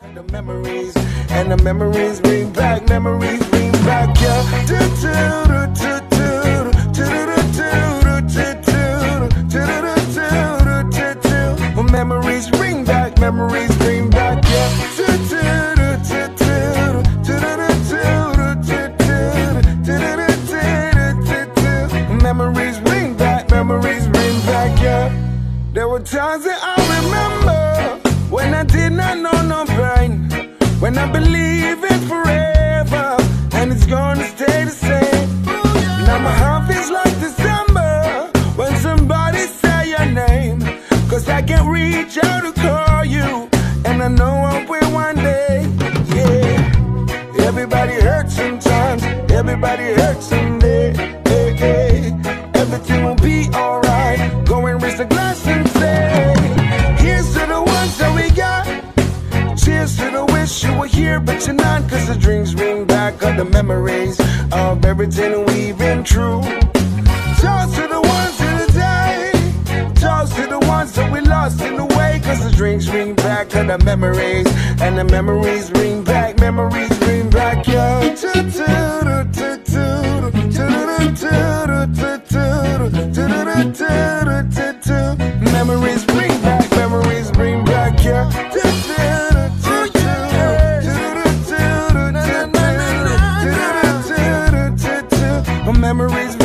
And the memories, and the memories bring back, memories bring back, yeah. Do, do, do, do, do. Memories bring back, memories bring back, yeah. Do, do, do. Memories bring back, memories bring back, yeah. There were times that I remember when I did not know. When I believe it forever and it's gonna stay the same. Now my heart feels like December when somebody say your name. Cause I can't reach out to call you. And I know I will one day. Yeah. Everybody hurts sometimes. Everybody hurts someday. Hey, hey. Everything will be alright. here, but you're not. Cause the dreams ring back on the memories of everything we've been through. Toss to the ones in the day. Toss to the ones that we lost in the way. Cause the dreams ring back on the memories. And the memories ring back, memories ring back, yo. Memories ring Memories